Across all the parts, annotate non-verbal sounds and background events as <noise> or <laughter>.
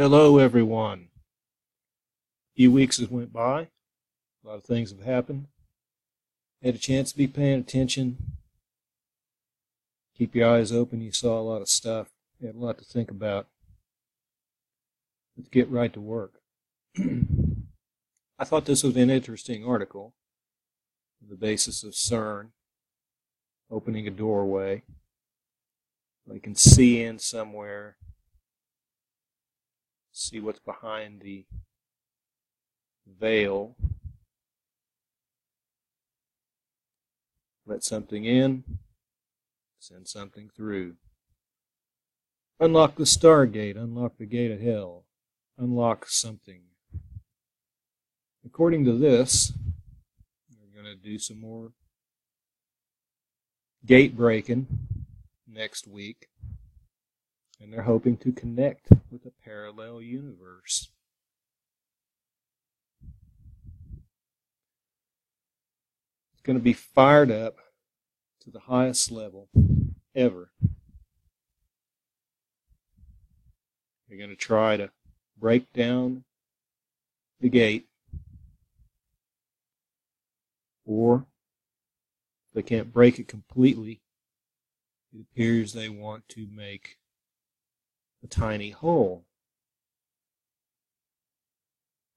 Hello, everyone. A few weeks has went by. A lot of things have happened. Had a chance to be paying attention. Keep your eyes open. You saw a lot of stuff. You had a lot to think about. Let's get right to work. <clears throat> I thought this was an interesting article. The basis of CERN opening a doorway. They can see in somewhere see what's behind the veil. Let something in, send something through. Unlock the stargate, unlock the gate of hell, unlock something. According to this, we're going to do some more gate breaking next week and they're hoping to connect with a parallel universe. It's going to be fired up to the highest level ever. They're going to try to break down the gate, or they can't break it completely, it appears they want to make a tiny hole.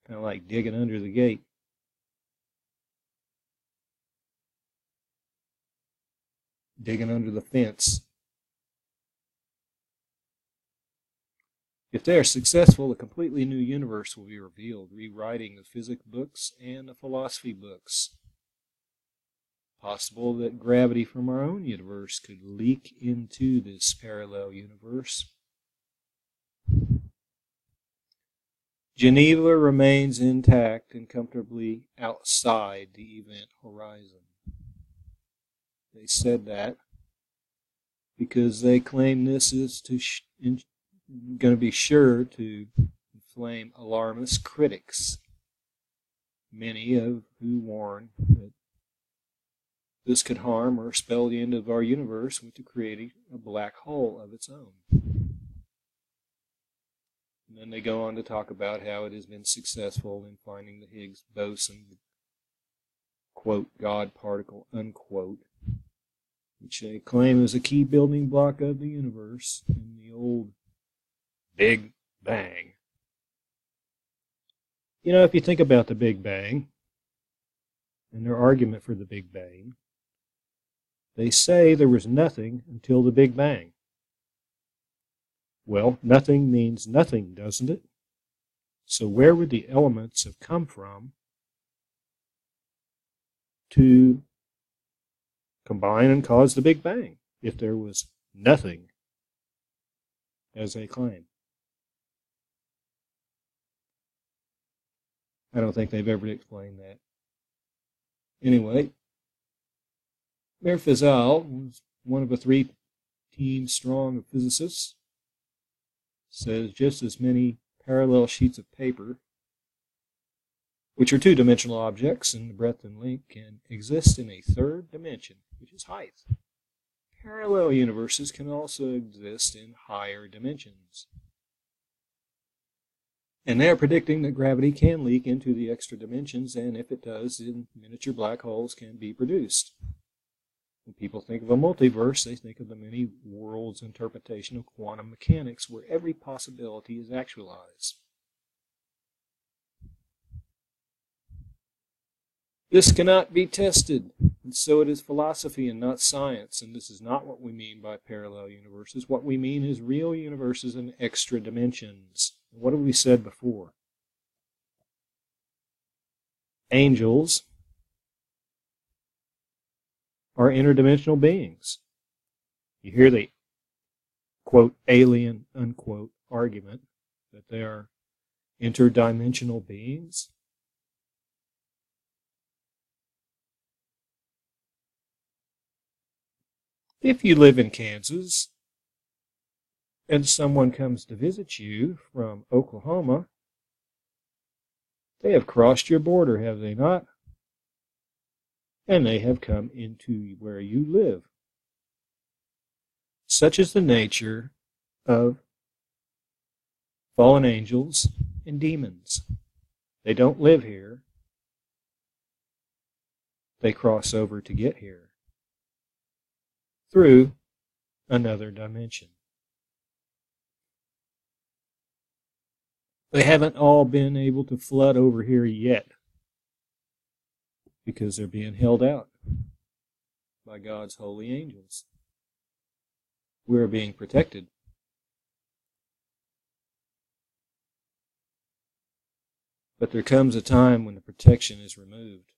Kind of like digging under the gate. Digging under the fence. If they are successful, a completely new universe will be revealed, rewriting the physics books and the philosophy books. Possible that gravity from our own universe could leak into this parallel universe Geneva remains intact and comfortably outside the event horizon. They said that because they claim this is to going to be sure to inflame alarmist critics, many of who warn that this could harm or spell the end of our universe with the creating a black hole of its own. And then they go on to talk about how it has been successful in finding the Higgs boson, quote, God particle, unquote, which they claim is a key building block of the universe in the old Big Bang. You know, if you think about the Big Bang and their argument for the Big Bang, they say there was nothing until the Big Bang. Well, nothing means nothing, doesn't it? So where would the elements have come from to combine and cause the Big Bang if there was nothing, as they claim? I don't think they've ever explained that. Anyway, Mir Faizal was one of a three team strong physicists says just as many parallel sheets of paper, which are two dimensional objects in breadth and length, can exist in a third dimension, which is height. Parallel universes can also exist in higher dimensions. And they are predicting that gravity can leak into the extra dimensions, and if it does, then miniature black holes can be produced. When people think of a multiverse, they think of the many worlds interpretation of quantum mechanics where every possibility is actualized. This cannot be tested, and so it is philosophy and not science, and this is not what we mean by parallel universes. What we mean is real universes and extra dimensions. What have we said before? Angels are interdimensional beings. You hear the quote alien unquote argument that they are interdimensional beings. If you live in Kansas and someone comes to visit you from Oklahoma, they have crossed your border, have they not? And they have come into where you live. Such is the nature of fallen angels, and demons. They don't live here. They cross over to get here through another dimension. They haven't all been able to flood over here yet because they're being held out by God's holy angels. We're being protected. But there comes a time when the protection is removed.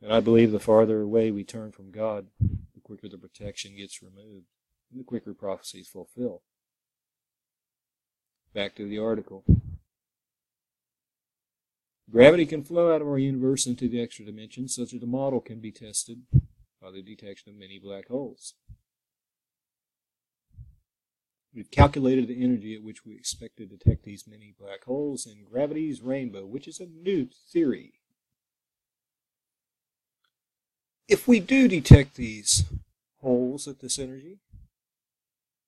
And I believe the farther away we turn from God, the quicker the protection gets removed, and the quicker prophecies fulfill. Back to the article. Gravity can flow out of our universe into the extra dimensions, such that a model can be tested by the detection of mini black holes. We've calculated the energy at which we expect to detect these mini black holes in gravity's rainbow, which is a new theory. If we do detect these holes at this energy,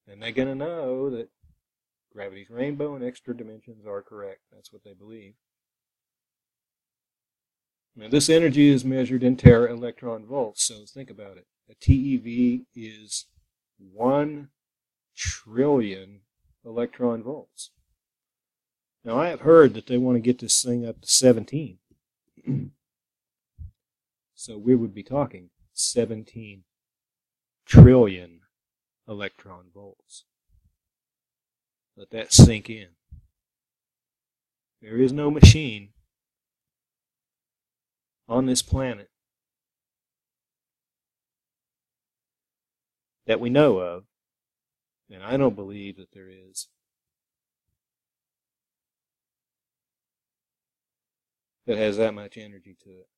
then they're going to know that gravity's rainbow and extra dimensions are correct. That's what they believe. Now, this energy is measured in tera electron volts, so think about it. A TeV is 1 trillion electron volts. Now, I have heard that they want to get this thing up to 17. <clears throat> so we would be talking 17 trillion electron volts. Let that sink in. There is no machine on this planet that we know of, and I don't believe that there is, that has that much energy to it.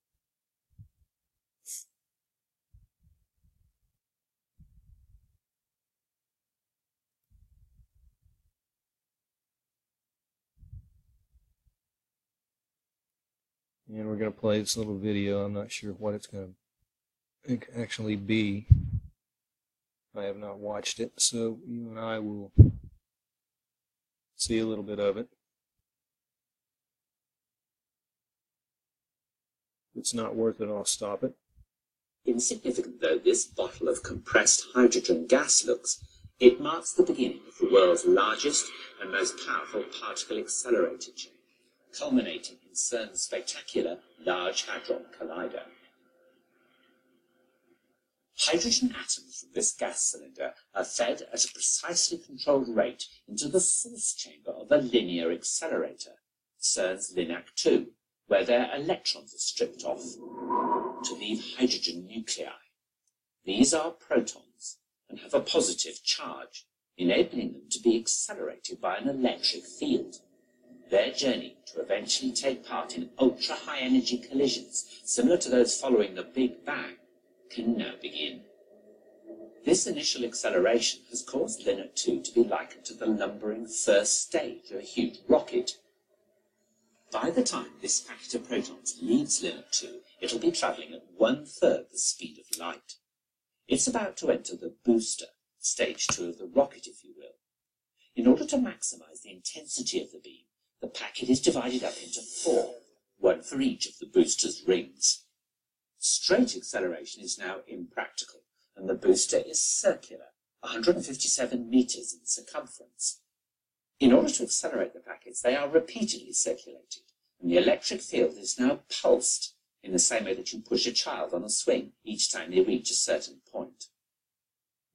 And we're going to play this little video. I'm not sure what it's going to actually be. I have not watched it, so you and I will see a little bit of it. It's not worth it, I'll stop it. Insignificant though this bottle of compressed hydrogen gas looks, it marks the beginning of the world's largest and most powerful particle accelerator chain culminating in CERN's spectacular Large Hadron Collider. Hydrogen atoms from this gas cylinder are fed at a precisely controlled rate into the source chamber of a linear accelerator, CERN's LINAC 2, where their electrons are stripped off to leave hydrogen nuclei. These are protons and have a positive charge, enabling them to be accelerated by an electric field. Their journey to eventually take part in ultra-high energy collisions similar to those following the Big Bang can now begin. This initial acceleration has caused LINAC 2 to be likened to the lumbering first stage of a huge rocket. By the time this packet of protons leaves LINAC 2, it'll be travelling at one-third the speed of light. It's about to enter the booster, stage two of the rocket, if you will. In order to maximize the intensity of the beam, the packet is divided up into four, one for each of the booster's rings. Straight acceleration is now impractical, and the booster is circular, 157 meters in circumference. In order to accelerate the packets, they are repeatedly circulated, and the electric field is now pulsed in the same way that you push a child on a swing each time they reach a certain point.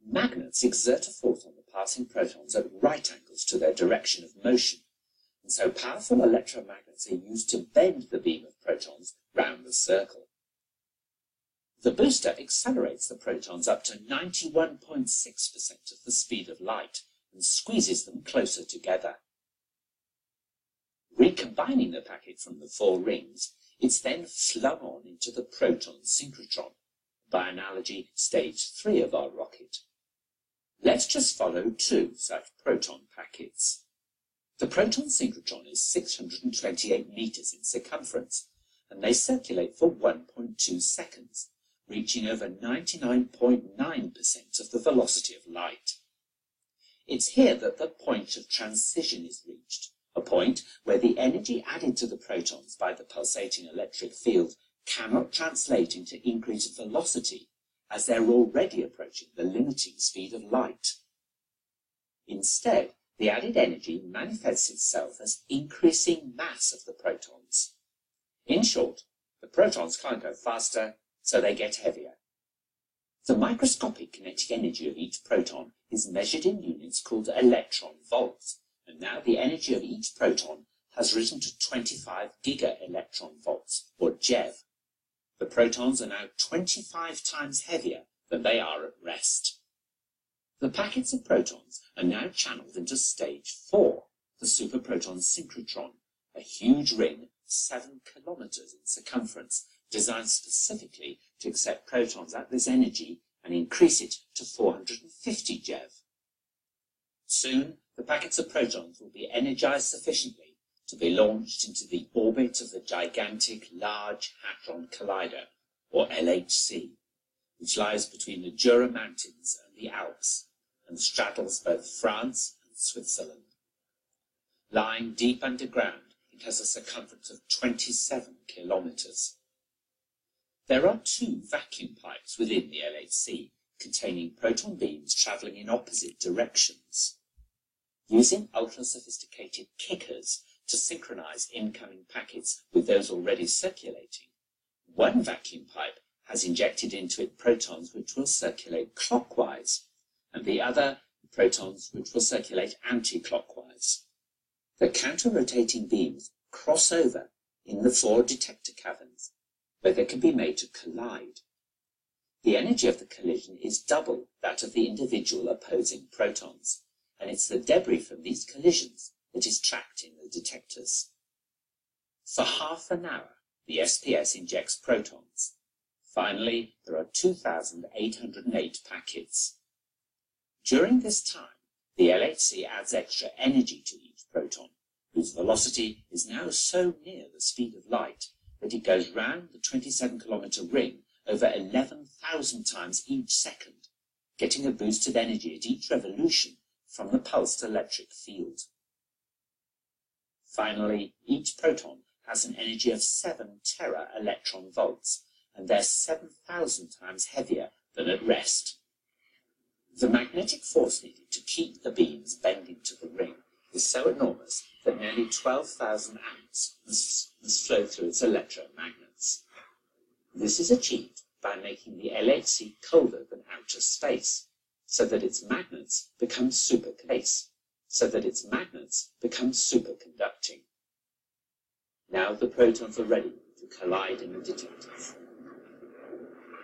Magnets exert a force on the passing protons at right angles to their direction of motion, and so powerful electromagnets are used to bend the beam of protons round the circle. The booster accelerates the protons up to 91.6% of the speed of light and squeezes them closer together. Recombining the packet from the four rings, it's then flung on into the proton synchrotron, by analogy stage three of our rocket. Let's just follow two such proton packets. The proton synchrotron is 628 meters in circumference, and they circulate for 1.2 seconds, reaching over 99.9% of the velocity of light. It's here that the point of transition is reached, a point where the energy added to the protons by the pulsating electric field cannot translate into increased velocity as they're already approaching the limiting speed of light. Instead, the added energy manifests itself as increasing mass of the protons. In short, the protons can't go faster, so they get heavier. The microscopic kinetic energy of each proton is measured in units called electron volts, and now the energy of each proton has risen to 25 giga-electron volts, or GeV. The protons are now 25 times heavier than they are at rest. The packets of protons are now channeled into stage 4, the superproton synchrotron, a huge ring 7 kilometers in circumference designed specifically to accept protons at this energy and increase it to 450 GeV. Soon, the packets of protons will be energized sufficiently to be launched into the orbit of the gigantic Large Hadron Collider, or LHC, which lies between the Jura Mountains and the Alps, and straddles both France and Switzerland. Lying deep underground, it has a circumference of 27 kilometers. There are two vacuum pipes within the LHC containing proton beams traveling in opposite directions. Using ultra-sophisticated kickers to synchronize incoming packets with those already circulating, one vacuum pipe has injected into it protons which will circulate clockwise, and the other protons which will circulate anti-clockwise. The counter-rotating beams cross over in the four detector caverns where they can be made to collide. The energy of the collision is double that of the individual opposing protons, and it's the debris from these collisions that is trapped in the detectors. For half an hour, the SPS injects protons. Finally, there are 2,808 packets. During this time, the LHC adds extra energy to each proton, whose velocity is now so near the speed of light that it goes round the 27 kilometer ring over 11,000 times each second, getting a boost of energy at each revolution from the pulsed electric field. Finally, each proton has an energy of 7 tera electron volts, and they're 7,000 times heavier than at rest. The magnetic force needed to keep the beams bending to the ring is so enormous that nearly 12,000 amps must, flow through its electromagnets. This is achieved by making the LHC colder than outer space, so that its magnets become superconducting, so that its magnets become superconducting. Now the protons are ready to collide in the detectors.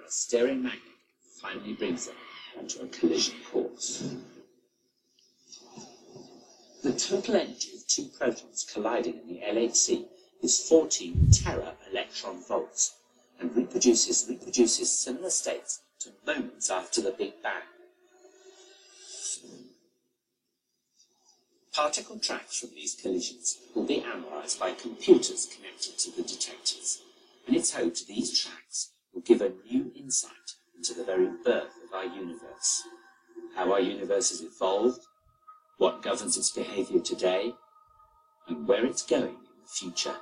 A steering magnet finally brings them onto a collision course. The total energy of two protons colliding in the LHC is 14 tera electron volts and reproduces reproduces similar states to moments after the Big Bang. Particle tracks from these collisions will be analysed by computers connected to the detectors, and it's hoped these tracks will give a new insight into the very birth our universe, how our universe has evolved, what governs its behavior today, and where it's going in the future.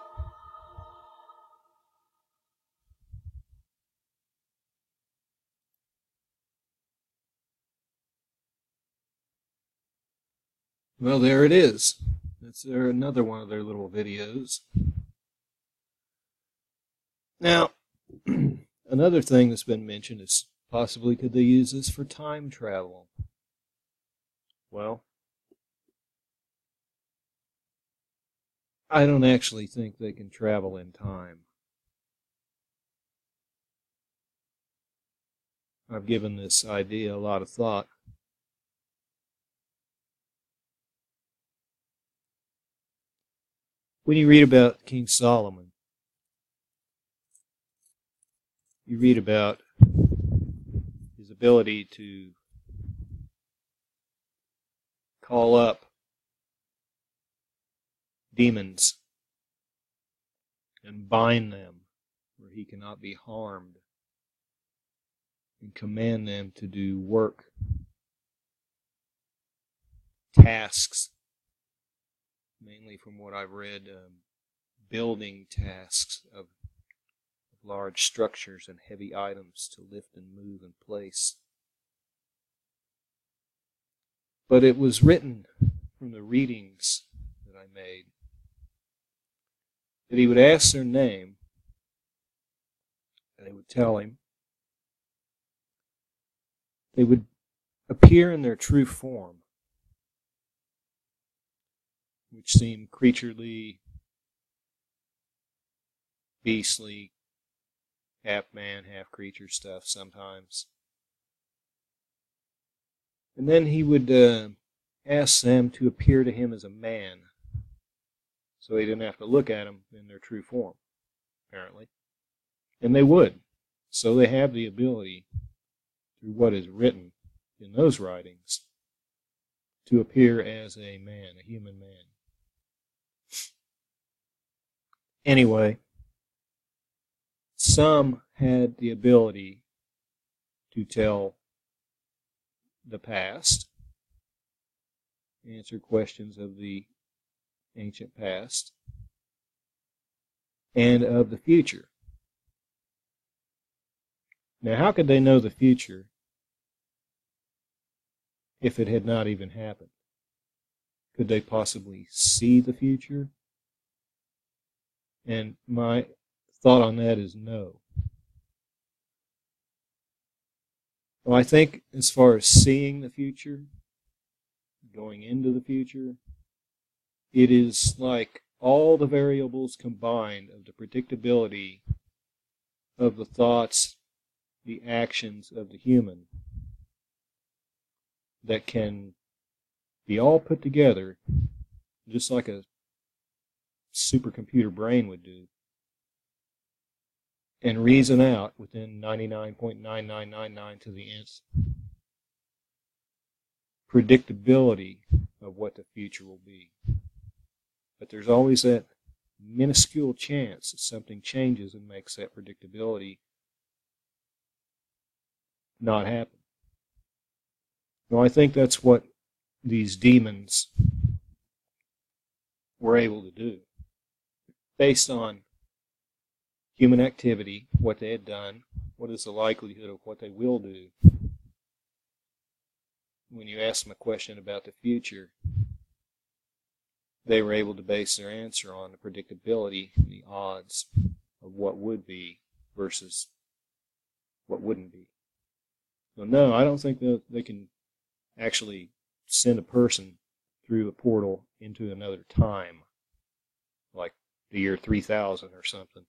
Well, there it is. That's another one of their little videos. Now, <clears throat> another thing that's been mentioned is possibly could they use this for time travel? Well, I don't actually think they can travel in time. I've given this idea a lot of thought. When you read about King Solomon, you read about ability to call up demons and bind them where he cannot be harmed and command them to do work tasks, mainly from what I've read, um, building tasks of large structures and heavy items to lift and move in place. But it was written from the readings that I made that he would ask their name and they would tell him. They would appear in their true form, which seemed creaturely, beastly, half man, half creature stuff sometimes. And then he would uh, ask them to appear to him as a man, so he didn't have to look at them in their true form, apparently. And they would. So they have the ability, through what is written in those writings, to appear as a man, a human man. Anyway, some had the ability to tell the past, answer questions of the ancient past, and of the future. Now, how could they know the future if it had not even happened? Could they possibly see the future? And my thought on that is no. Well, I think as far as seeing the future, going into the future, it is like all the variables combined of the predictability of the thoughts, the actions of the human that can be all put together just like a supercomputer brain would do and reason out within 99.9999 to the nth predictability of what the future will be. But there's always that minuscule chance that something changes and makes that predictability not happen. Well, I think that's what these demons were able to do based on human activity, what they had done, what is the likelihood of what they will do. When you ask them a question about the future, they were able to base their answer on the predictability and the odds of what would be versus what wouldn't be. So no, I don't think that they can actually send a person through a portal into another time, like the year 3000 or something.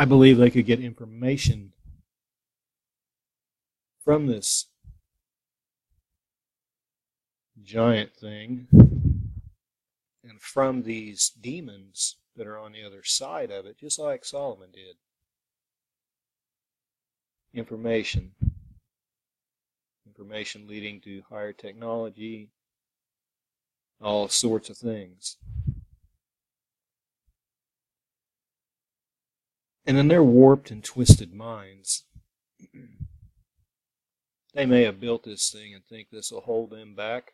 I believe they could get information from this giant thing and from these demons that are on the other side of it, just like Solomon did. Information. Information leading to higher technology, all sorts of things. And in their warped and twisted minds, they may have built this thing and think this will hold them back.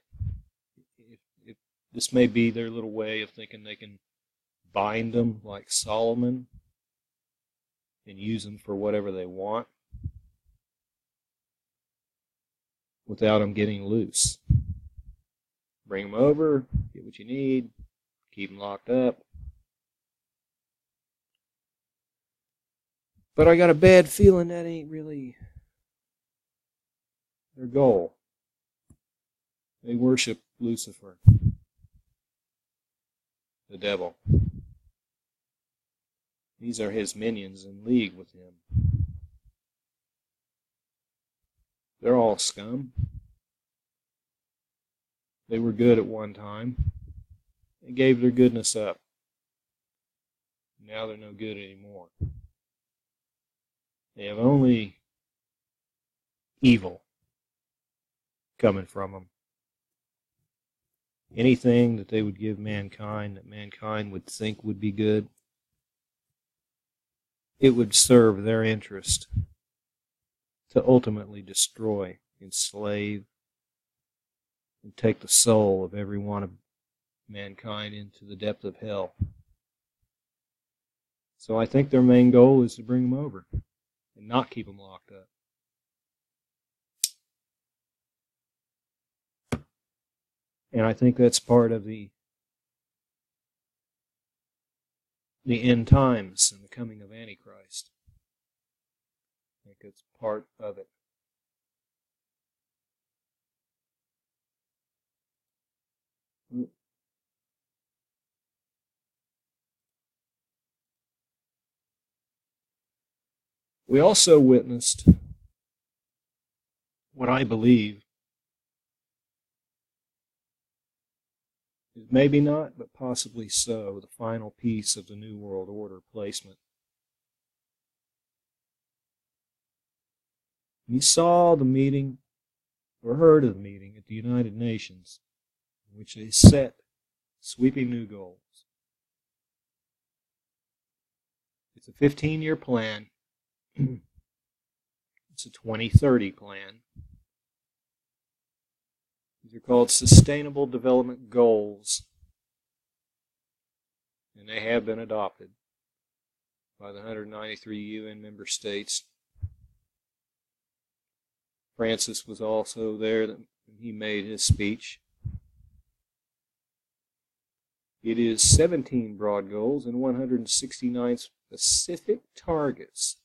If, if this may be their little way of thinking they can bind them like Solomon and use them for whatever they want without them getting loose. Bring them over, get what you need, keep them locked up, But I got a bad feeling that ain't really their goal. They worship Lucifer, the devil. These are his minions in league with him. They're all scum. They were good at one time. They gave their goodness up. Now they're no good anymore. They have only evil coming from them. Anything that they would give mankind that mankind would think would be good, it would serve their interest to ultimately destroy, enslave, and take the soul of every one of mankind into the depth of hell. So I think their main goal is to bring them over and not keep them locked up. And I think that's part of the the end times and the coming of Antichrist. I think it's part of it. We also witnessed what I believe is maybe not, but possibly so, the final piece of the New World Order placement. You saw the meeting, or heard of the meeting at the United Nations, in which they set sweeping new goals. It's a 15 year plan it's a 2030 plan. These are called Sustainable Development Goals, and they have been adopted by the 193 UN member states. Francis was also there when he made his speech. It is 17 broad goals and 169 specific targets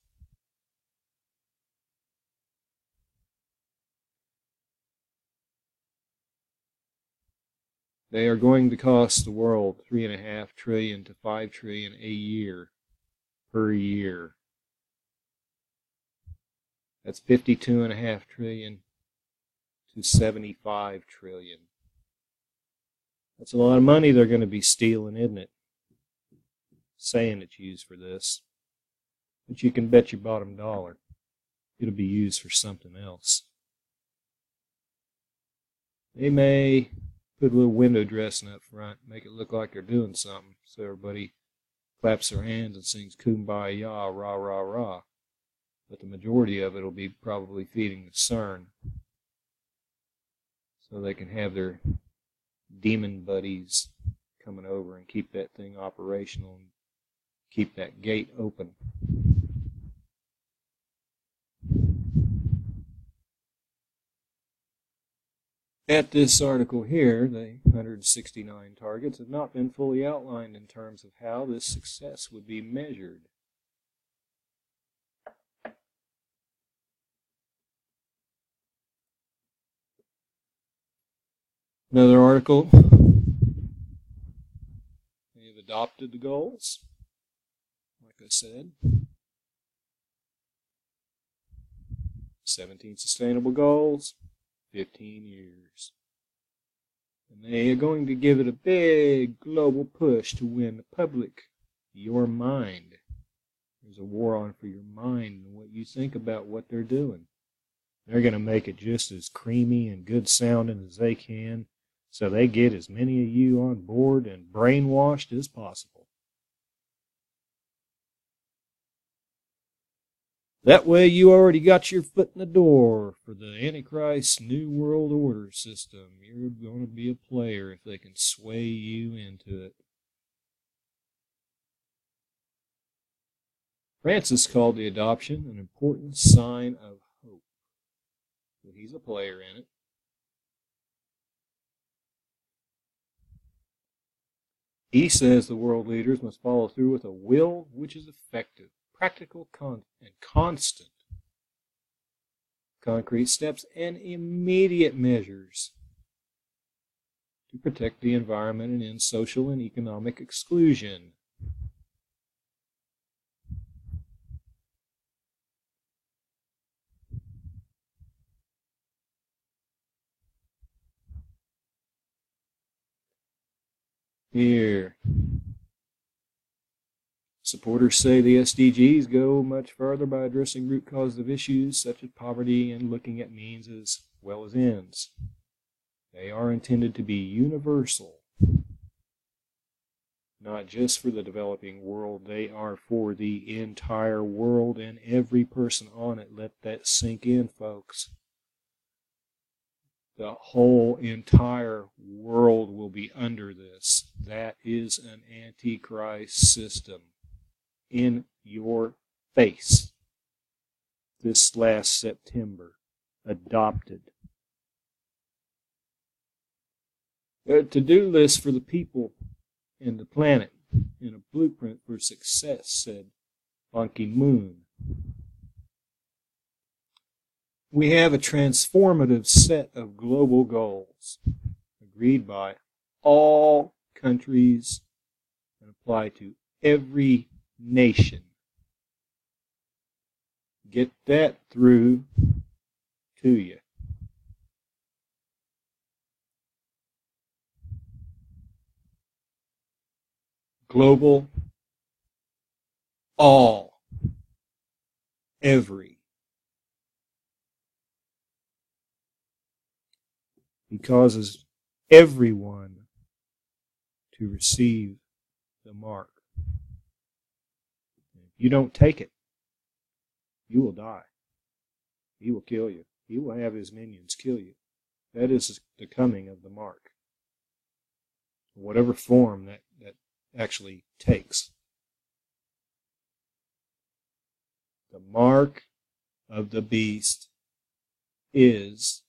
They are going to cost the world three and a half trillion to five trillion a year per year. That's fifty-two and a half trillion to seventy-five trillion. That's a lot of money they're going to be stealing, isn't it? Saying it's used for this. But you can bet your bottom dollar it'll be used for something else. They may put a little window dressing up front, make it look like they're doing something, so everybody claps their hands and sings kumbaya, rah, rah, rah. But the majority of it will be probably feeding the CERN. So they can have their demon buddies coming over and keep that thing operational and keep that gate open. At this article here, the 169 targets have not been fully outlined in terms of how this success would be measured. Another article. They have adopted the goals, like I said. 17 sustainable goals. 15 years. And they are going to give it a big global push to win the public, your mind. There's a war on for your mind and what you think about what they're doing. They're going to make it just as creamy and good sounding as they can so they get as many of you on board and brainwashed as possible. That way you already got your foot in the door for the Antichrist New World Order system. You're going to be a player if they can sway you into it. Francis called the adoption an important sign of hope. But he's a player in it. He says the world leaders must follow through with a will which is effective practical con- and constant concrete steps and immediate measures to protect the environment and end social and economic exclusion. Here. Supporters say the SDGs go much further by addressing root causes of issues such as poverty and looking at means as well as ends. They are intended to be universal, not just for the developing world, they are for the entire world and every person on it. Let that sink in, folks. the whole entire world will be under this. That is an antichrist system in your face. This last September, adopted. Uh, a to-do list for the people and the planet in a blueprint for success, said Ban Ki-moon. We have a transformative set of global goals agreed by all countries and apply to every nation. Get that through to you. Global, all, every. He causes everyone to receive the mark. You don't take it, you will die. He will kill you. He will have his minions kill you. That is the coming of the mark. Whatever form that, that actually takes. The mark of the beast is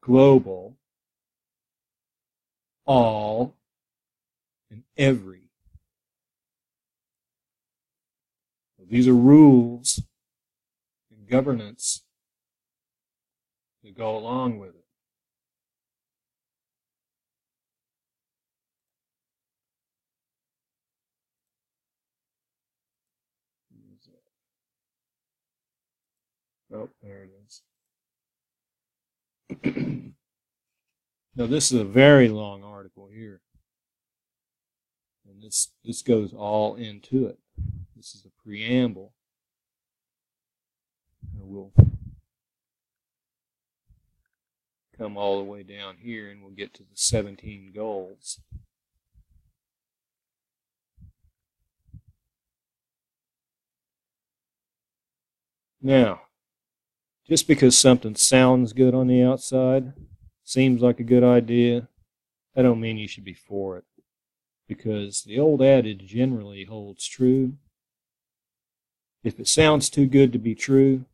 global, all, and every. These are rules and governance that go along with it. Oh, there it is. <clears throat> now this is a very long article here. And this this goes all into it. This is the preamble. We'll come all the way down here and we'll get to the 17 goals. Now, just because something sounds good on the outside, seems like a good idea, I don't mean you should be for it. Because the old adage generally holds true. If it sounds too good to be true,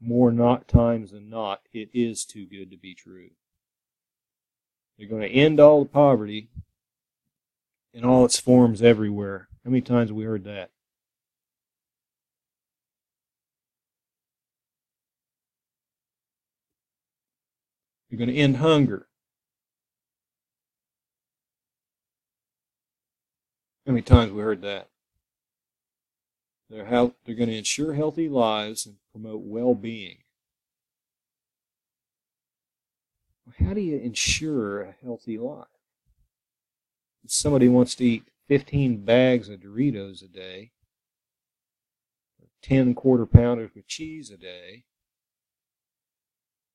more not times than not, it is too good to be true. They're going to end all the poverty in all its forms everywhere. How many times have we heard that? You're going to end hunger. How many times we heard that? They're, how, they're going to ensure healthy lives and promote well-being. How do you ensure a healthy life? If somebody wants to eat 15 bags of Doritos a day, or 10 quarter pounders with cheese a day,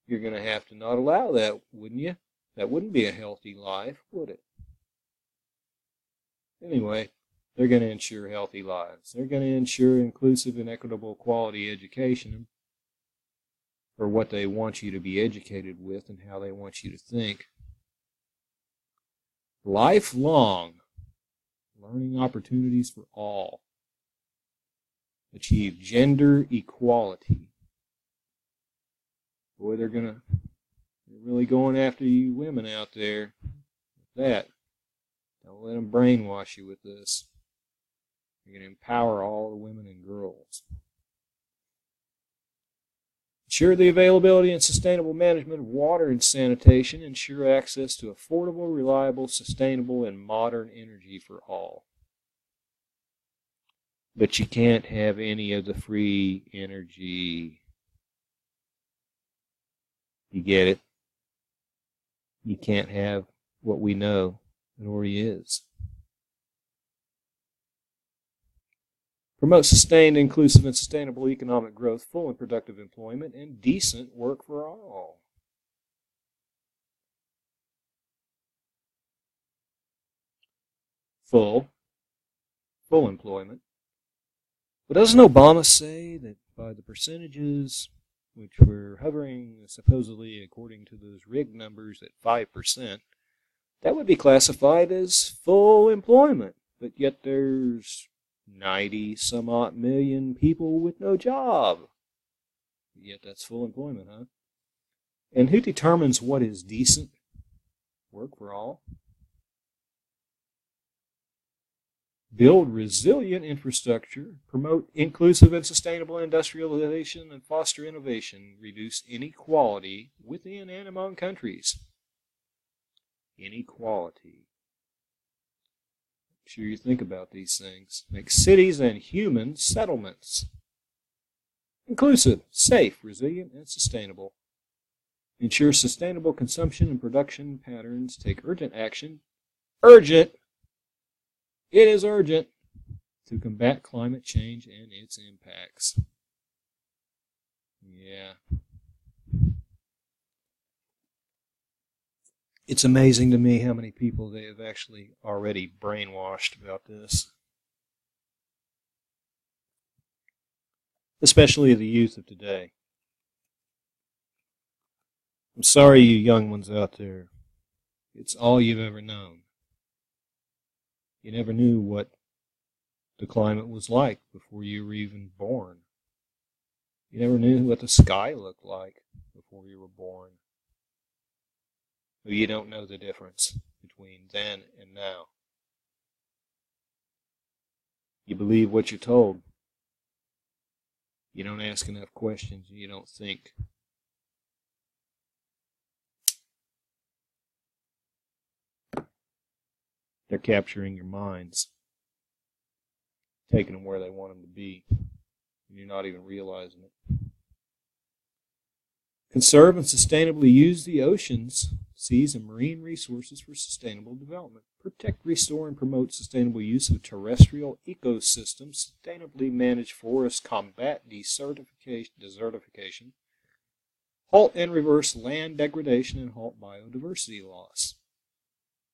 you're going to have to not allow that, wouldn't you? That wouldn't be a healthy life, would it? Anyway, they're going to ensure healthy lives. They're going to ensure inclusive and equitable quality education for what they want you to be educated with and how they want you to think. Lifelong learning opportunities for all. Achieve gender equality boy, they're gonna they're really going after you women out there with that. Don't let them brainwash you with this. You're going to empower all the women and girls. Ensure the availability and sustainable management of water and sanitation. Ensure access to affordable, reliable, sustainable, and modern energy for all. But you can't have any of the free energy you get it? You can't have what we know it already is. Promote sustained, inclusive, and sustainable economic growth, full and productive employment, and decent work for all. Full, full employment. But doesn't Obama say that by the percentages which we're hovering supposedly according to those rigged numbers at 5%, that would be classified as full employment. But yet there's 90 some odd million people with no job. Yet that's full employment, huh? And who determines what is decent work for all? build resilient infrastructure, promote inclusive and sustainable industrialization, and foster innovation, reduce inequality within and among countries. Inequality. Sure you think about these things. Make cities and human settlements inclusive, safe, resilient, and sustainable. Ensure sustainable consumption and production patterns. Take urgent action. Urgent it is urgent to combat climate change and its impacts. Yeah. It's amazing to me how many people they have actually already brainwashed about this. Especially the youth of today. I'm sorry, you young ones out there. It's all you've ever known. You never knew what the climate was like before you were even born. You never knew what the sky looked like before you were born. You don't know the difference between then and now. You believe what you're told. You don't ask enough questions. You don't think. They're capturing your minds, taking them where they want them to be, and you're not even realizing it. Conserve and sustainably use the oceans, seas, and marine resources for sustainable development. Protect, restore, and promote sustainable use of terrestrial ecosystems. Sustainably manage forests. Combat desertification, desertification. Halt and reverse land degradation and halt biodiversity loss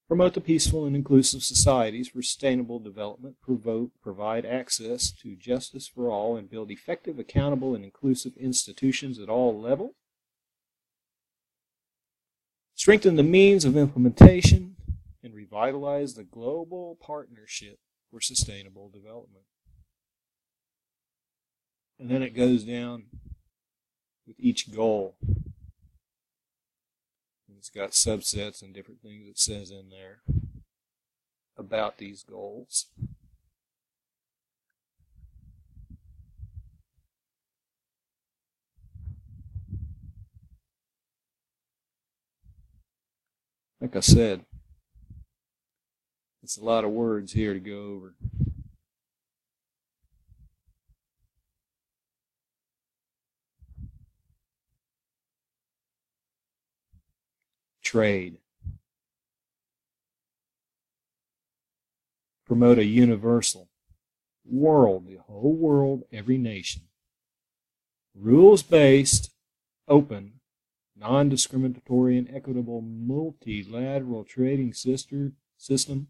promote the peaceful and inclusive societies for sustainable development, provoke, provide access to justice for all, and build effective, accountable, and inclusive institutions at all levels, strengthen the means of implementation, and revitalize the global partnership for sustainable development. And then it goes down with each goal it's got subsets and different things it says in there about these goals. Like I said, it's a lot of words here to go over. trade. Promote a universal world, the whole world, every nation. Rules based, open, non discriminatory, and equitable multilateral trading system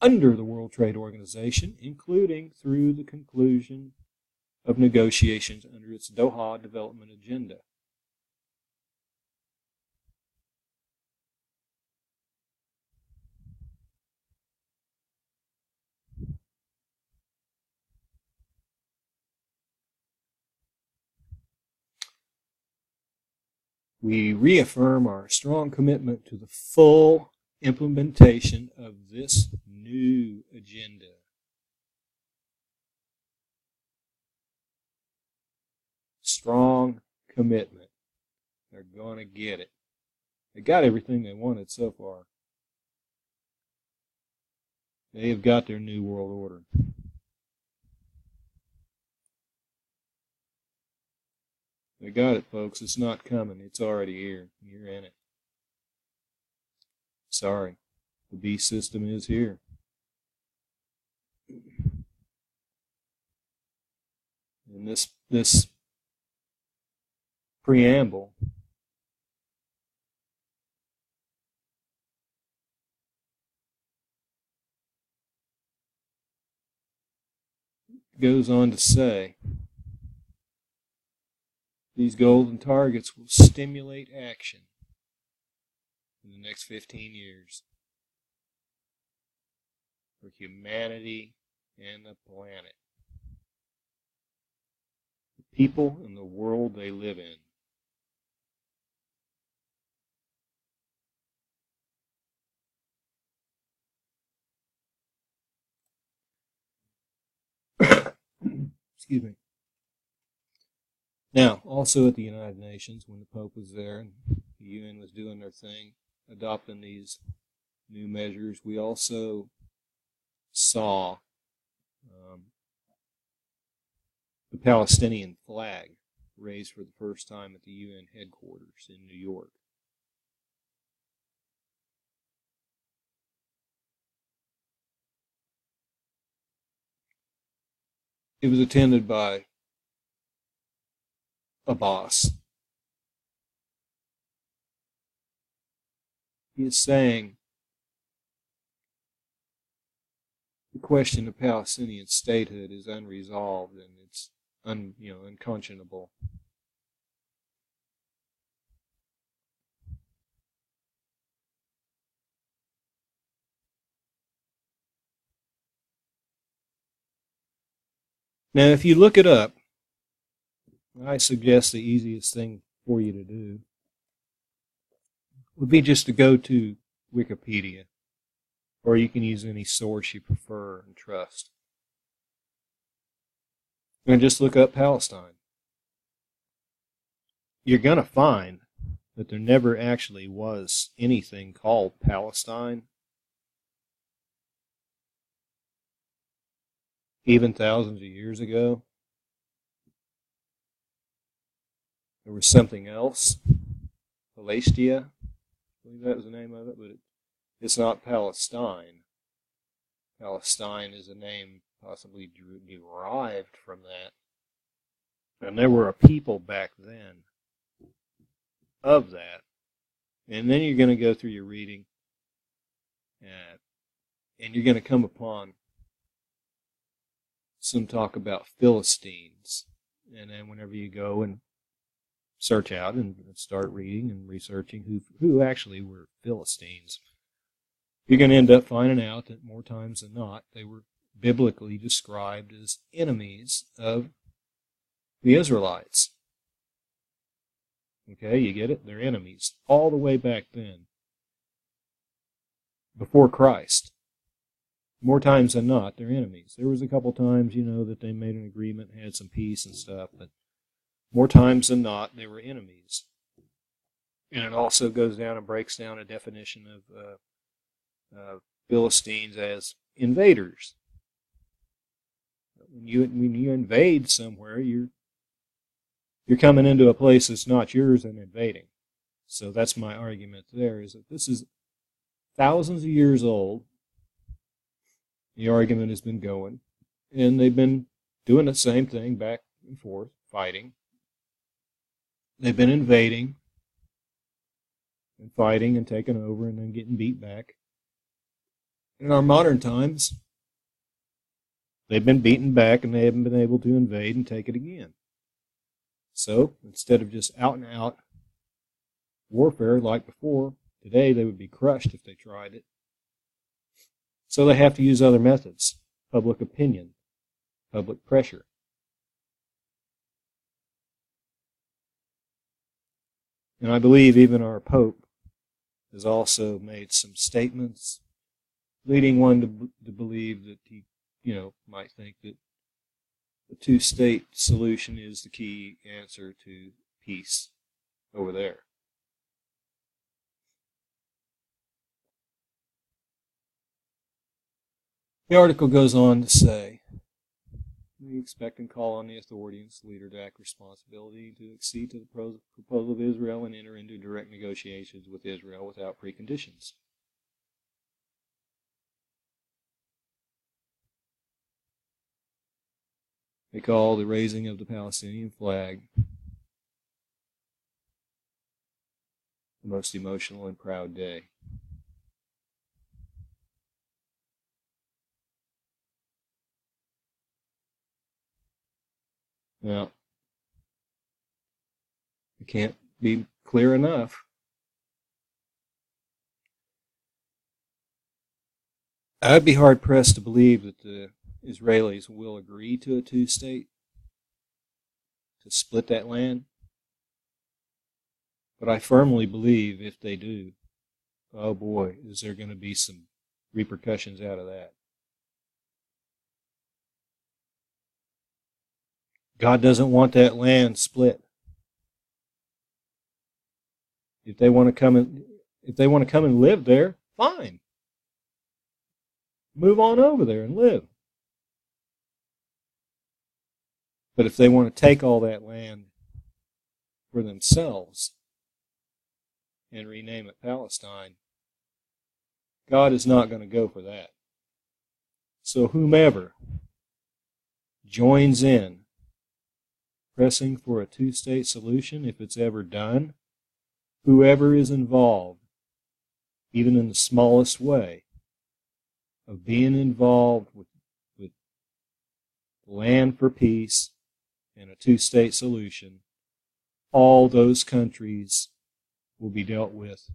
under the World Trade Organization, including through the conclusion of negotiations under its Doha Development Agenda. We reaffirm our strong commitment to the full implementation of this new agenda. Strong commitment. They're going to get it. They got everything they wanted so far. They have got their new world order. They got it, folks. It's not coming. It's already here. You're in it. Sorry. The beast system is here. And this this preamble goes on to say These golden targets will stimulate action in the next 15 years for humanity and the planet. The people and the world they live in. <coughs> Excuse me. Now, also at the United Nations, when the Pope was there and the UN was doing their thing, adopting these new measures, we also saw um, the Palestinian flag raised for the first time at the UN headquarters in New York. It was attended by Abbas. He is saying the question of Palestinian statehood is unresolved and it's un, you know unconscionable. Now, if you look it up, I suggest the easiest thing for you to do would be just to go to Wikipedia, or you can use any source you prefer and trust. And just look up Palestine. You're going to find that there never actually was anything called Palestine. Even thousands of years ago. There was something else, Palestia. I believe that was the name of it, but it, it's not Palestine. Palestine is a name possibly derived from that. And there were a people back then of that. And then you're going to go through your reading, and, and you're going to come upon some talk about Philistines. And then whenever you go and search out and start reading and researching who who actually were Philistines. You're going to end up finding out that more times than not they were biblically described as enemies of the Israelites. Okay, you get it? They're enemies all the way back then, before Christ. More times than not, they're enemies. There was a couple times, you know, that they made an agreement, had some peace and stuff, but more times than not, they were enemies. And it also goes down and breaks down a definition of uh, uh, Philistines as invaders. When you when you invade somewhere, you're you're coming into a place that's not yours and invading. So that's my argument there is that this is thousands of years old. The argument has been going, and they've been doing the same thing back and forth, fighting. They've been invading and fighting and taking over and then getting beat back. In our modern times, they've been beaten back and they haven't been able to invade and take it again. So instead of just out and out warfare like before, today they would be crushed if they tried it. So they have to use other methods public opinion, public pressure. And I believe even our Pope has also made some statements leading one to, to believe that he, you know, might think that the two state solution is the key answer to peace over there. The article goes on to say we expect and call on the authority and its leader to act responsibility to accede to the proposal of Israel and enter into direct negotiations with Israel without preconditions. They call the raising of the Palestinian flag the most emotional and proud day. Now, It can't be clear enough. I'd be hard pressed to believe that the Israelis will agree to a two state to split that land. But I firmly believe if they do, oh boy, is there going to be some repercussions out of that. God doesn't want that land split. If they want to come and if they want to come and live there, fine. Move on over there and live. But if they want to take all that land for themselves and rename it Palestine, God is not going to go for that. So whomever joins in pressing for a two state solution, if it's ever done, whoever is involved, even in the smallest way, of being involved with, with land for peace and a two state solution, all those countries will be dealt with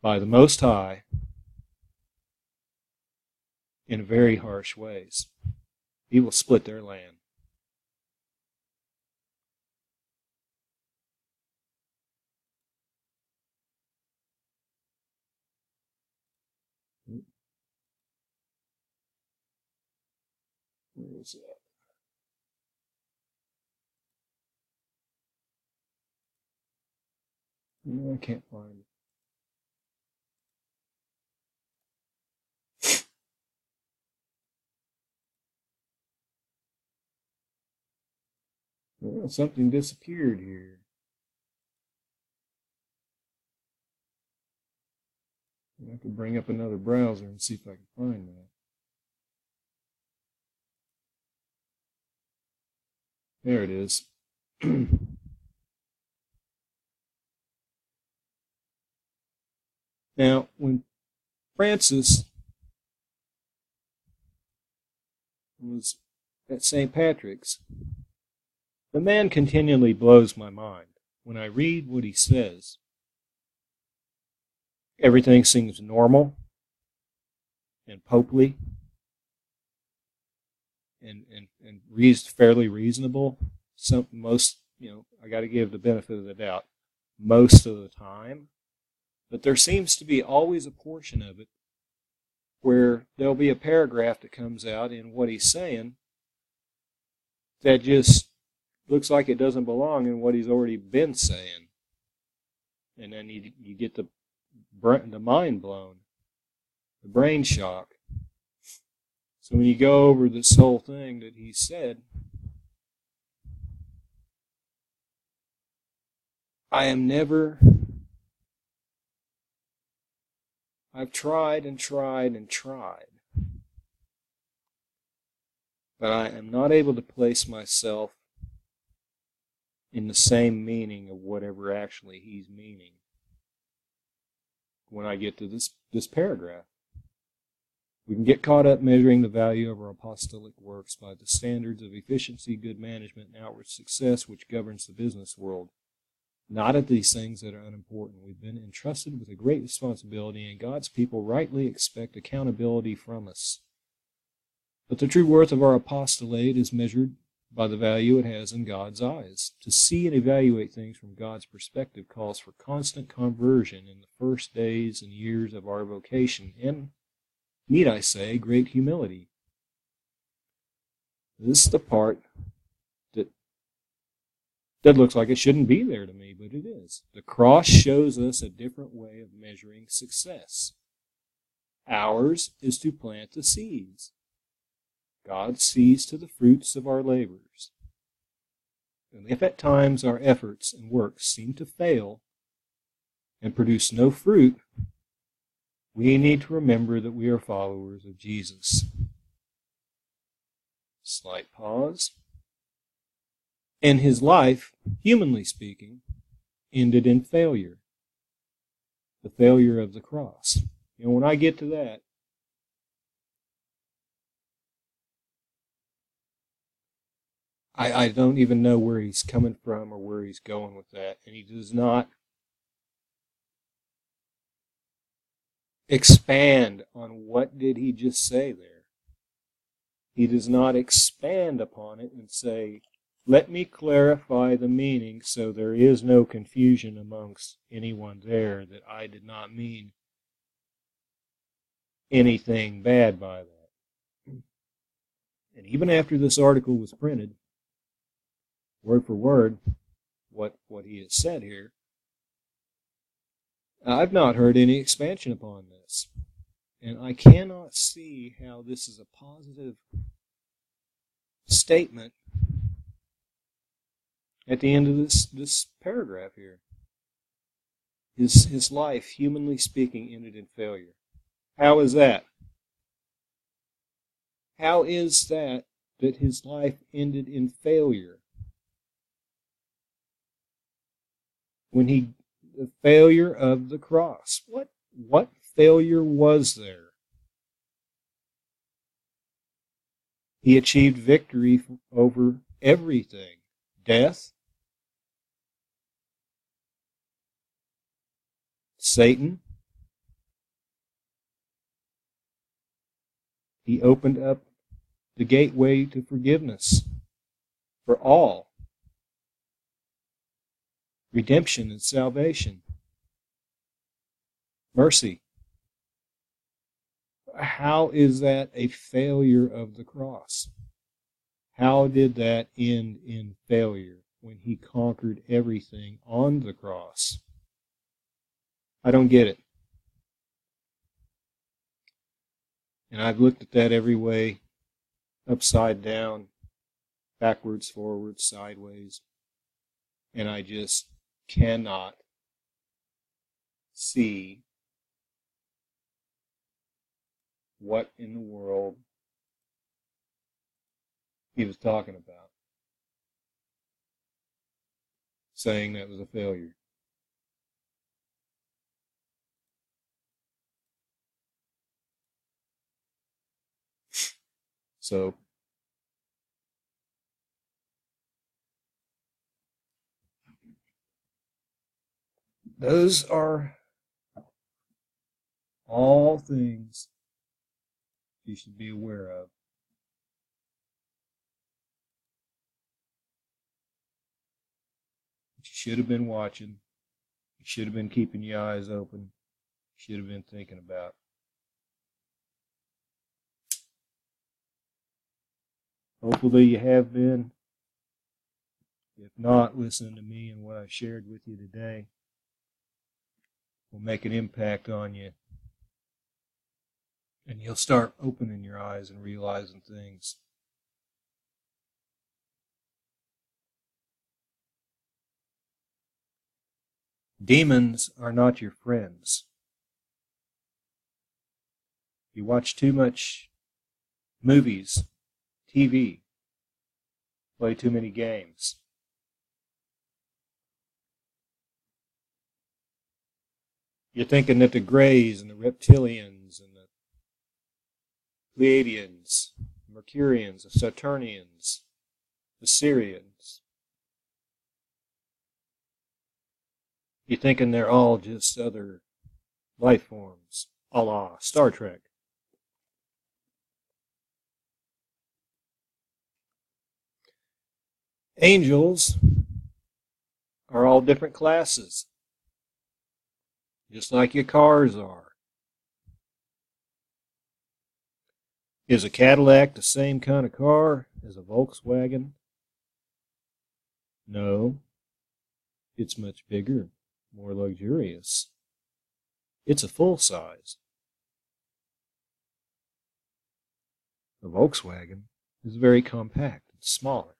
by the Most High in very harsh ways. He will split their land. Where is that? No, I can't find it. Well, something disappeared here. I could bring up another browser and see if I can find that. There it is. <clears throat> now, when Francis was at St. Patrick's, the man continually blows my mind. When I read what he says, everything seems normal and popely and and and fairly reasonable. Some most you know I got to give the benefit of the doubt most of the time, but there seems to be always a portion of it where there'll be a paragraph that comes out in what he's saying that just looks like it doesn't belong in what he's already been saying, and then you you get the the mind blown, the brain shock. So when you go over this whole thing that he said, I am never, I've tried and tried and tried, but I am not able to place myself in the same meaning of whatever actually he's meaning when I get to this, this paragraph. We can get caught up measuring the value of our apostolic works by the standards of efficiency, good management, and outward success which governs the business world. Not at these things that are unimportant. We've been entrusted with a great responsibility, and God's people rightly expect accountability from us. But the true worth of our apostolate is measured by the value it has in God's eyes. To see and evaluate things from God's perspective calls for constant conversion in the first days and years of our vocation, and need I say, great humility. This is the part that that looks like it shouldn't be there to me, but it is. The cross shows us a different way of measuring success. Ours is to plant the seeds. God sees to the fruits of our labors. And if at times our efforts and works seem to fail and produce no fruit, we need to remember that we are followers of Jesus. Slight pause. And his life, humanly speaking, ended in failure. The failure of the cross. And when I get to that, I, I don't even know where he's coming from or where he's going with that. And he does not expand on what did he just say there. He does not expand upon it and say, let me clarify the meaning so there is no confusion amongst anyone there that I did not mean anything bad by that. And even after this article was printed, word for word, what, what he has said here, I've not heard any expansion upon this. And I cannot see how this is a positive statement at the end of this, this paragraph here. His, his life, humanly speaking, ended in failure. How is that? How is that that his life ended in failure? When he, the failure of the cross. What, what failure was there? He achieved victory over everything death, Satan. He opened up the gateway to forgiveness for all, redemption and salvation, mercy. How is that a failure of the cross? How did that end in failure when he conquered everything on the cross? I don't get it. And I've looked at that every way upside down, backwards, forwards, sideways, and I just cannot see what in the world he was talking about, saying that was a failure. So, those are all things you should be aware of. You should have been watching. You should have been keeping your eyes open. You should have been thinking about. Hopefully you have been. If not, listening to me and what I shared with you today will make an impact on you and you'll start opening your eyes and realizing things. Demons are not your friends. You watch too much movies, TV, play too many games. You're thinking that the Greys and the reptilians and the Pleiadians, Mercurians, the Saturnians, the Sirians. You're thinking they're all just other life forms, a la Star Trek. Angels are all different classes, just like your cars are. Is a Cadillac the same kind of car as a Volkswagen? No. It's much bigger, more luxurious. It's a full size. The Volkswagen is very compact and smaller.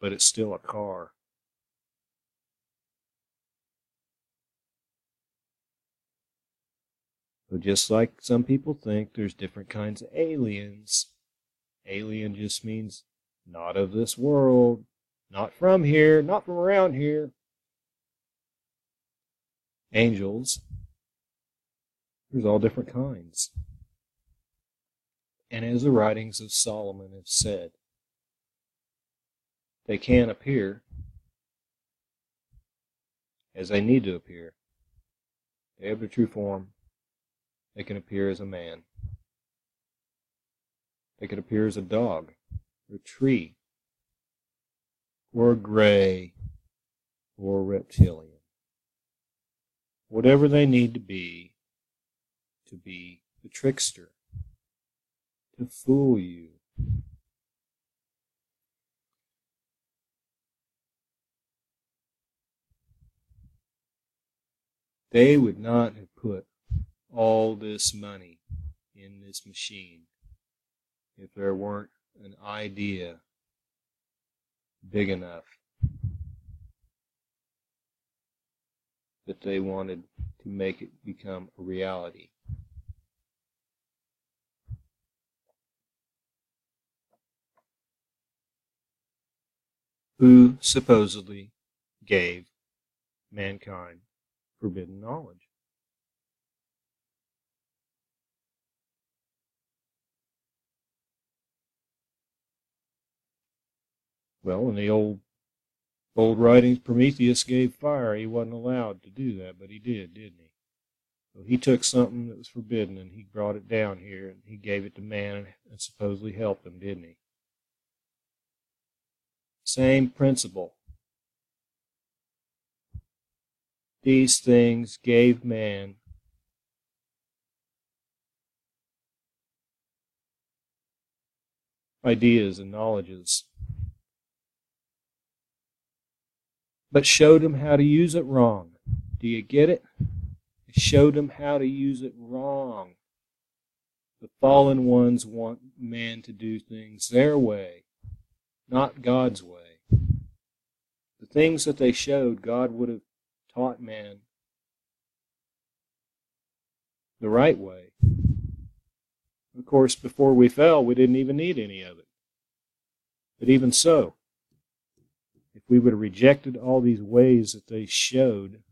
But it's still a car. But just like some people think, there's different kinds of aliens. Alien just means not of this world, not from here, not from around here. Angels, there's all different kinds. and as the writings of Solomon have said. They can appear as they need to appear. They have their true form. They can appear as a man. They can appear as a dog, or a tree, or a gray, or a reptilian. Whatever they need to be to be the trickster, to fool you. They would not have all this money in this machine if there weren't an idea big enough that they wanted to make it become a reality. Who supposedly gave mankind forbidden knowledge? Well, in the old old writings, Prometheus gave fire. He wasn't allowed to do that, but he did, didn't he? So he took something that was forbidden and he brought it down here and he gave it to man and supposedly helped him, didn't he? Same principle. These things gave man ideas and knowledges but showed him how to use it wrong. Do you get it? It showed him how to use it wrong. The fallen ones want man to do things their way, not God's way. The things that they showed, God would have taught man the right way. Of course, before we fell, we didn't even need any of it. But even so, we would have rejected all these ways that they showed,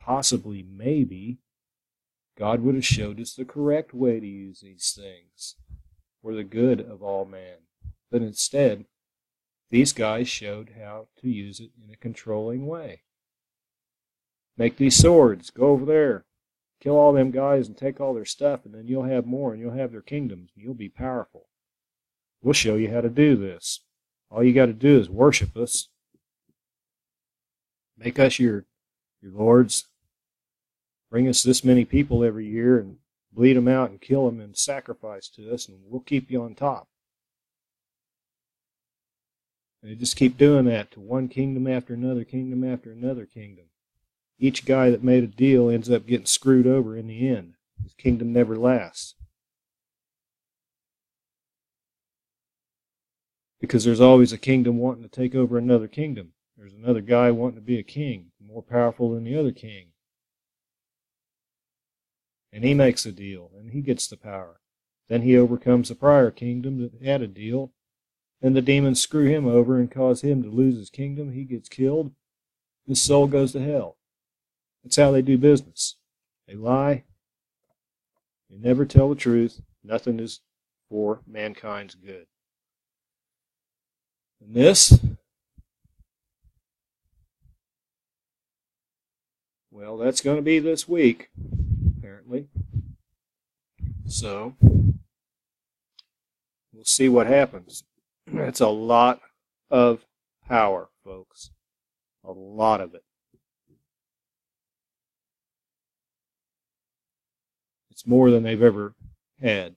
possibly, maybe, God would have showed us the correct way to use these things for the good of all man. But instead, these guys showed how to use it in a controlling way. Make these swords, go over there, kill all them guys and take all their stuff, and then you'll have more and you'll have their kingdoms and you'll be powerful. We'll show you how to do this. All you got to do is worship us. Make us your, your lords. Bring us this many people every year and bleed them out and kill them and sacrifice to us, and we'll keep you on top. And they just keep doing that to one kingdom after another kingdom after another kingdom. Each guy that made a deal ends up getting screwed over in the end. His kingdom never lasts. Because there's always a kingdom wanting to take over another kingdom. There's another guy wanting to be a king, more powerful than the other king. And he makes a deal, and he gets the power. Then he overcomes the prior kingdom that had a deal, and the demons screw him over and cause him to lose his kingdom. He gets killed. His soul goes to hell. That's how they do business. They lie. They never tell the truth. Nothing is for mankind's good. And this, well, that's going to be this week, apparently. So, we'll see what happens. That's a lot of power, folks. A lot of it. It's more than they've ever had.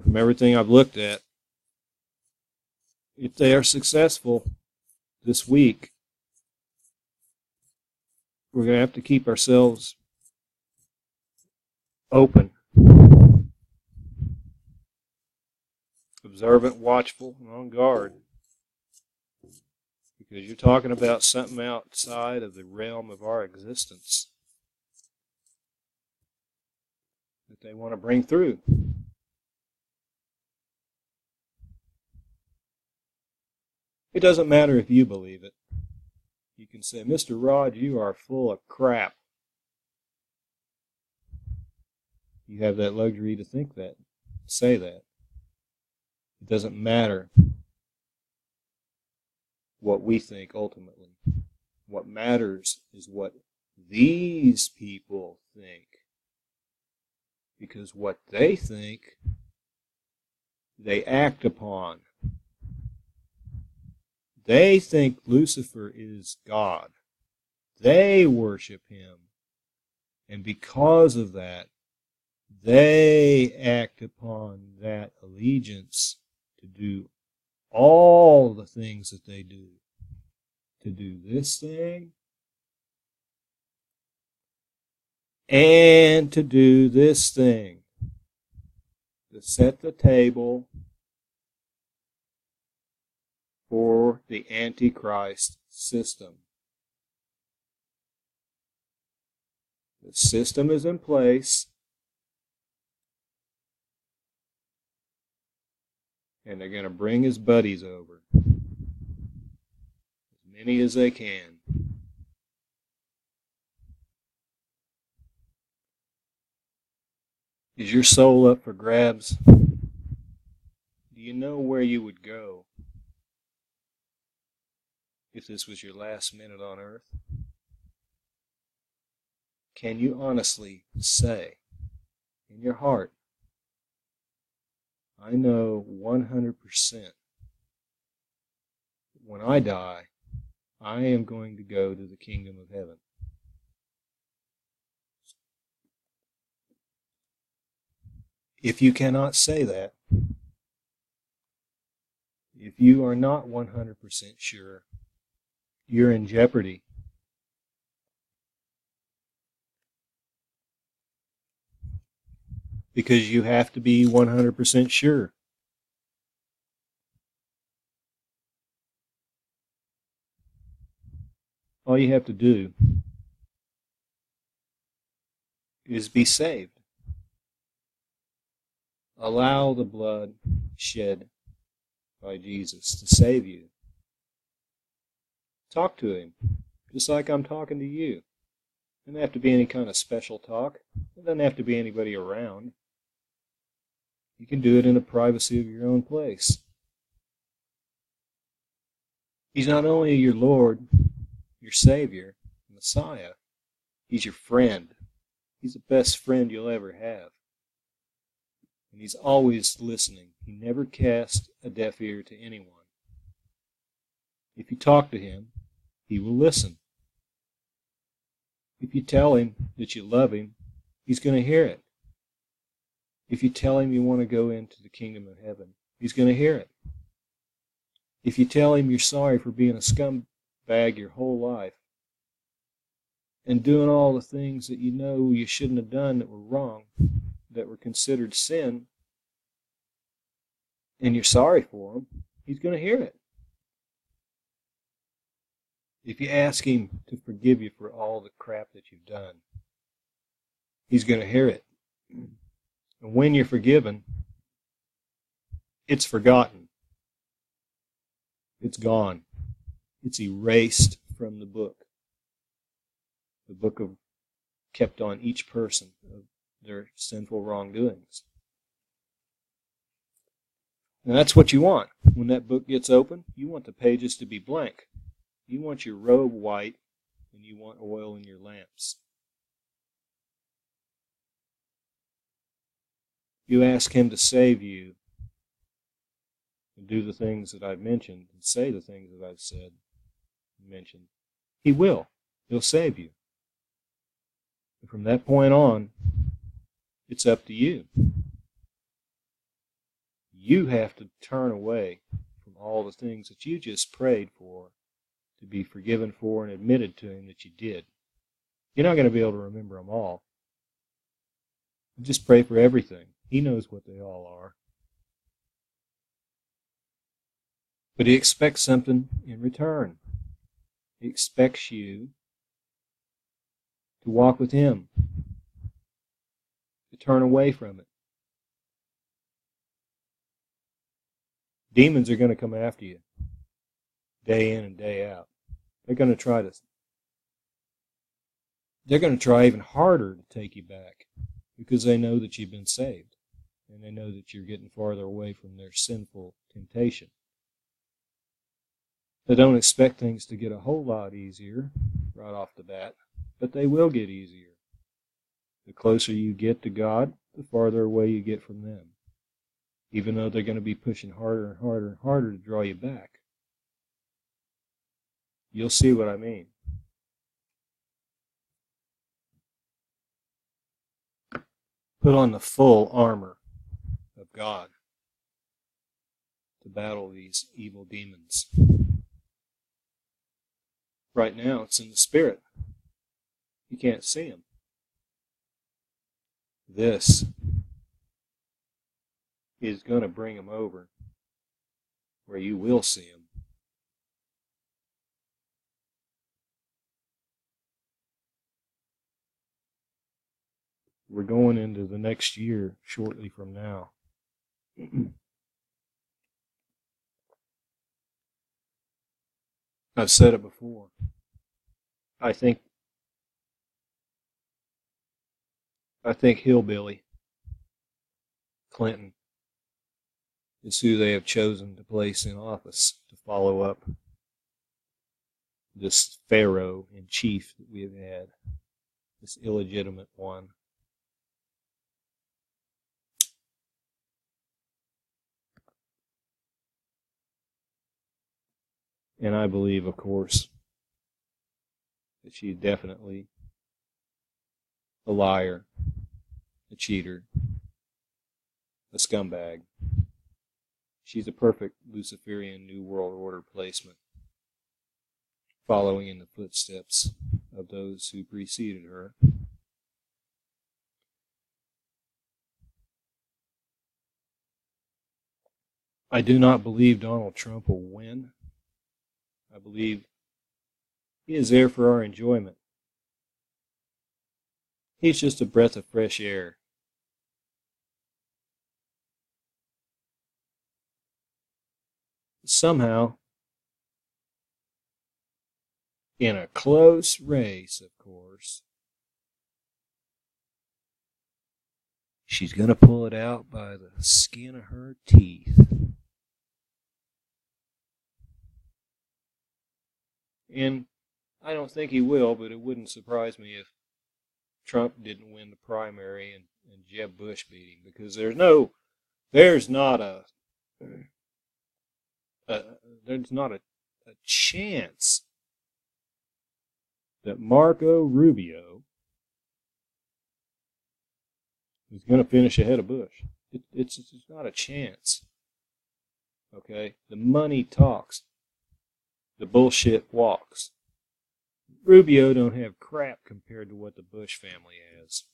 From everything I've looked at, if they are successful this week, we're going to have to keep ourselves open, observant, watchful, and on guard. Because you're talking about something outside of the realm of our existence that they want to bring through. It doesn't matter if you believe it. You can say, Mr. Rog, you are full of crap. You have that luxury to think that, say that. It doesn't matter what we think ultimately. What matters is what these people think. Because what they think, they act upon. They think Lucifer is God. They worship him. And because of that, they act upon that allegiance to do all the things that they do. To do this thing and to do this thing. To set the table for the Antichrist system. The system is in place. And they're going to bring his buddies over. As many as they can. Is your soul up for grabs? Do you know where you would go if this was your last minute on earth? Can you honestly say in your heart, I know 100% when I die, I am going to go to the kingdom of heaven? If you cannot say that, if you are not 100% sure, you're in jeopardy. Because you have to be 100% sure. All you have to do is be saved. Allow the blood shed by Jesus to save you. Talk to him, just like I'm talking to you. It doesn't have to be any kind of special talk. It doesn't have to be anybody around. You can do it in the privacy of your own place. He's not only your Lord, your Savior, Messiah, He's your friend. He's the best friend you'll ever have. And He's always listening. He never casts a deaf ear to anyone. If you talk to Him, He will listen. If you tell Him that you love Him, He's going to hear it. If you tell Him you want to go into the kingdom of heaven, He's going to hear it. If you tell Him you're sorry for being a scumbag your whole life, and doing all the things that you know you shouldn't have done that were wrong, that were considered sin, and you're sorry for them, he's going to hear it. If you ask him to forgive you for all the crap that you've done, he's going to hear it. And when you're forgiven, it's forgotten. It's gone. It's erased from the book. The book of kept on each person of their sinful wrongdoings. And that's what you want. When that book gets open, you want the pages to be blank. You want your robe white, and you want oil in your lamps. You ask Him to save you and do the things that I've mentioned and say the things that I've said and mentioned. He will. He'll save you. And from that point on, it's up to you. You have to turn away from all the things that you just prayed for to be forgiven for and admitted to Him that you did. You're not going to be able to remember them all. Just pray for everything. He knows what they all are. But He expects something in return. He expects you to walk with Him, to turn away from it. Demons are going to come after you day in and day out. they're going to try to they're going to try even harder to take you back because they know that you've been saved and they know that you're getting farther away from their sinful temptation. They don't expect things to get a whole lot easier right off the bat, but they will get easier. The closer you get to God, the farther away you get from them, even though they're going to be pushing harder and harder and harder to draw you back. You'll see what I mean. Put on the full armor of God to battle these evil demons. Right now, it's in the spirit. You can't see them. This is going to bring them over where you will see them. We're going into the next year shortly from now. <clears throat> I've said it before. I think I think Hillbilly Clinton is who they have chosen to place in office to follow up this pharaoh in chief that we have had, this illegitimate one. And I believe, of course, that she's definitely a liar, a cheater, a scumbag. She's a perfect Luciferian New World Order placement, following in the footsteps of those who preceded her. I do not believe Donald Trump will win. I believe he is there for our enjoyment. He's just a breath of fresh air. Somehow, in a close race, of course, she's going to pull it out by the skin of her teeth. And I don't think he will, but it wouldn't surprise me if Trump didn't win the primary and, and Jeb Bush beat him because there's no, there's not a, a there's not a, a chance that Marco Rubio is going to finish ahead of Bush. It, it's, it's not a chance. Okay? The money talks. The bullshit walks. Rubio don't have crap compared to what the Bush family has.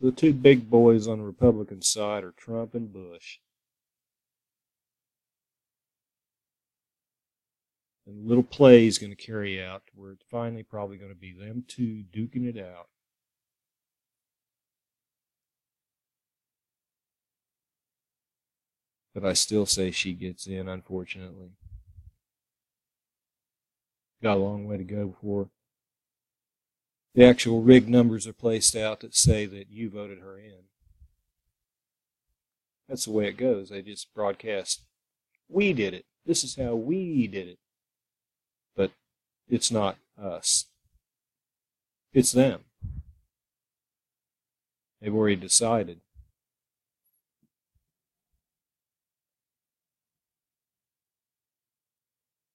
The two big boys on the Republican side are Trump and Bush. And the little play is going to carry out where it's finally probably going to be them two duking it out. But I still say she gets in, unfortunately. Got a long way to go before the actual rigged numbers are placed out that say that you voted her in. That's the way it goes. They just broadcast, we did it. This is how we did it. But it's not us. It's them. They've already decided.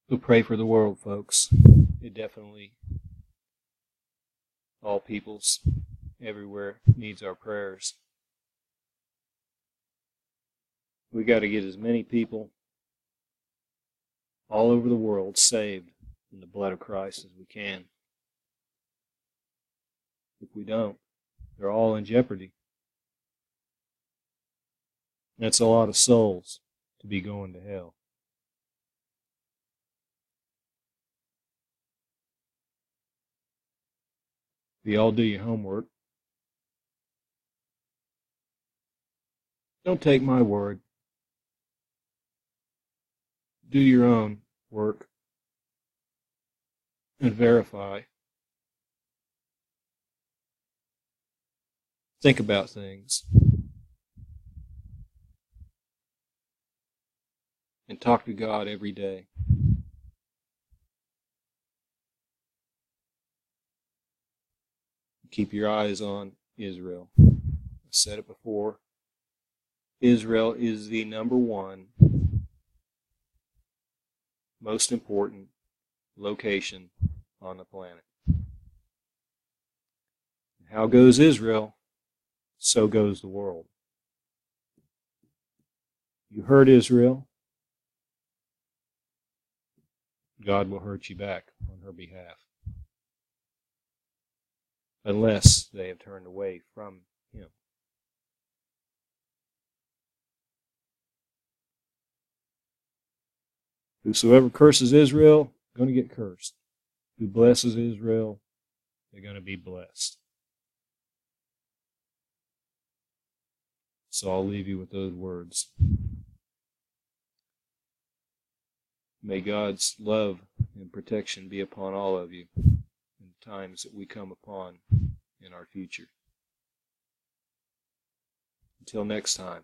So pray for the world, folks. It definitely, all peoples everywhere needs our prayers. We got to get as many people all over the world saved in the blood of Christ as we can. If we don't, they're all in jeopardy. That's a lot of souls to be going to hell. You all do your homework. Don't take my word. Do your own work, and verify. Think about things. And talk to God every day. Keep your eyes on Israel. I said it before. Israel is the number one most important location on the planet. How goes Israel? So goes the world. You hurt Israel, God will hurt you back on her behalf. Unless they have turned away from Him. Whosoever curses Israel, going to get cursed. Who blesses Israel, they're going to be blessed. So I'll leave you with those words. May God's love and protection be upon all of you times that we come upon in our future. Until next time.